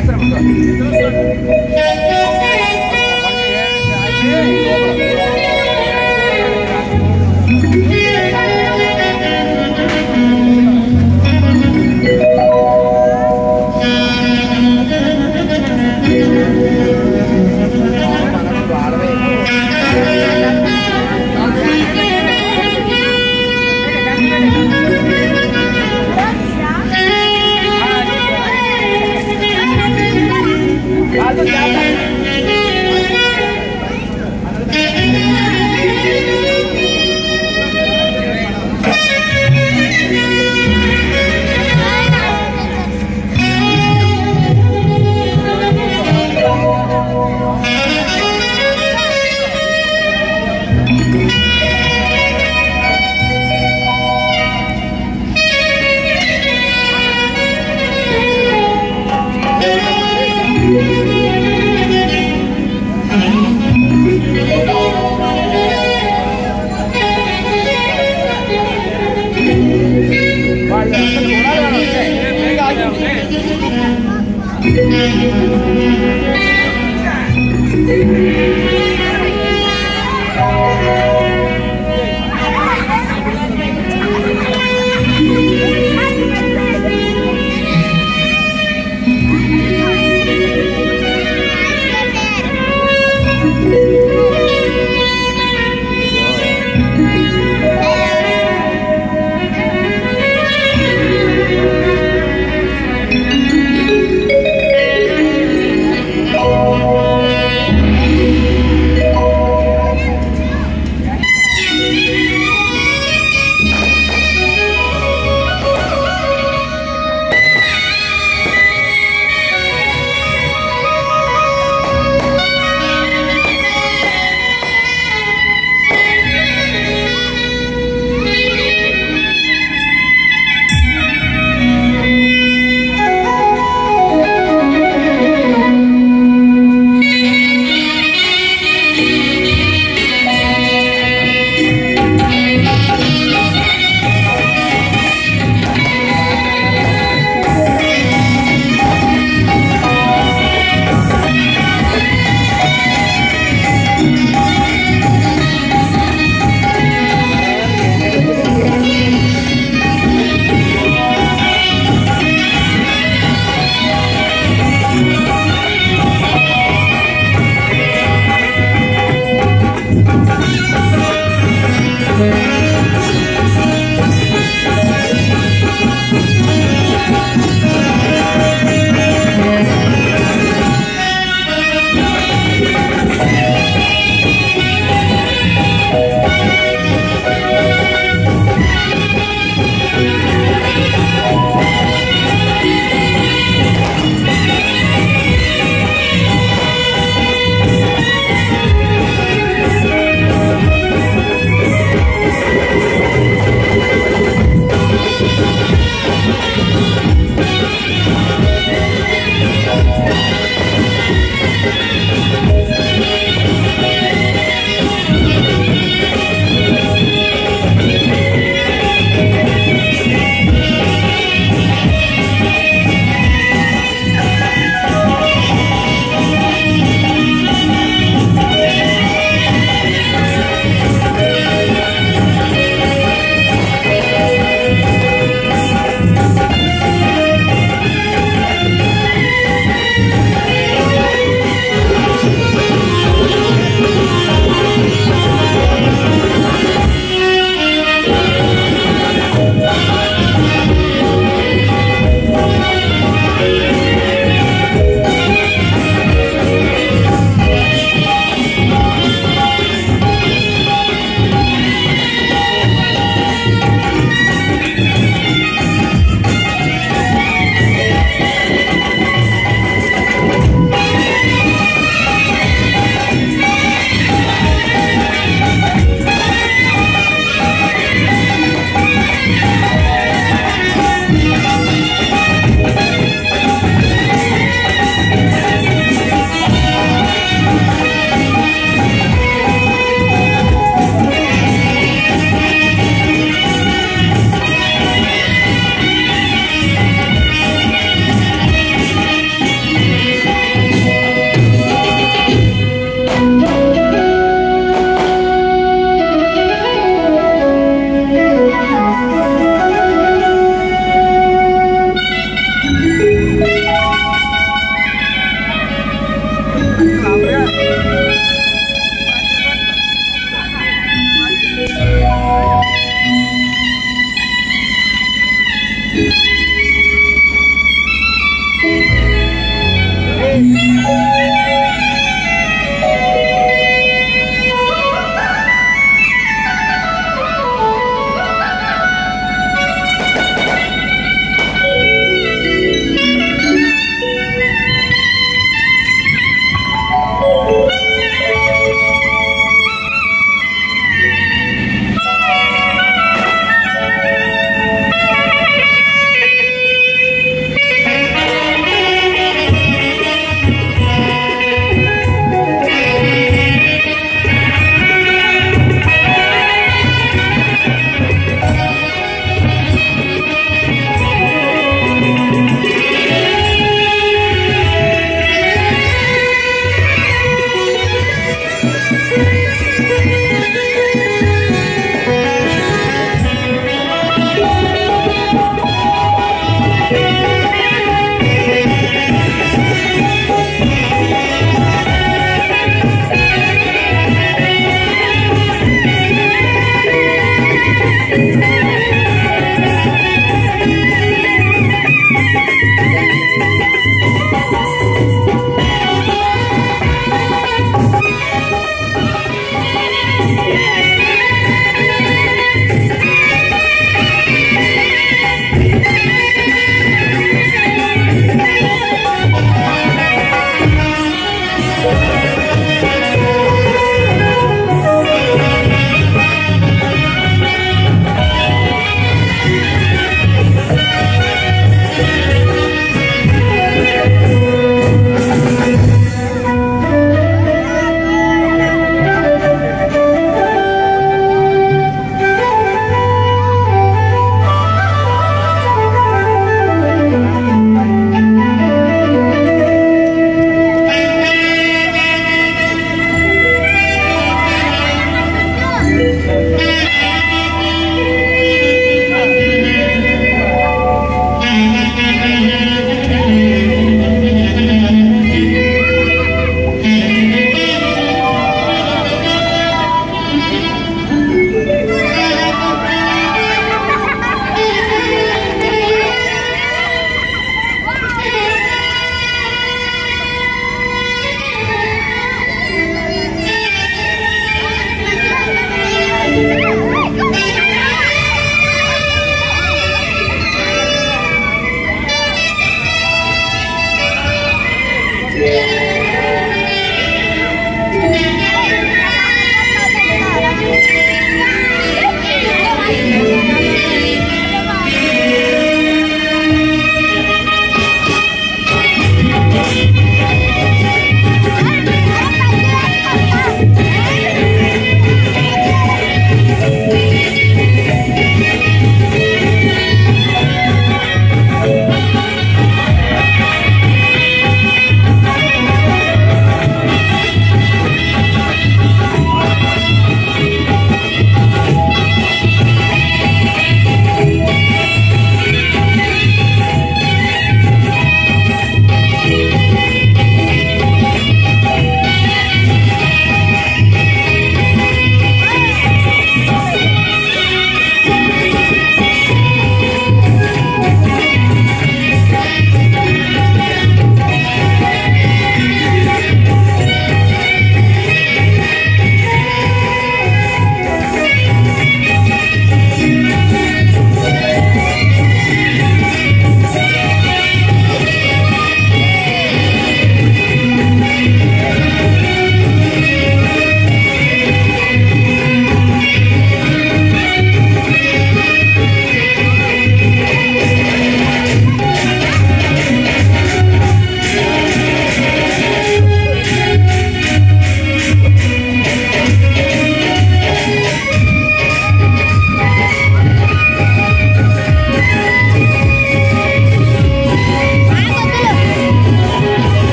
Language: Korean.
Asal betul.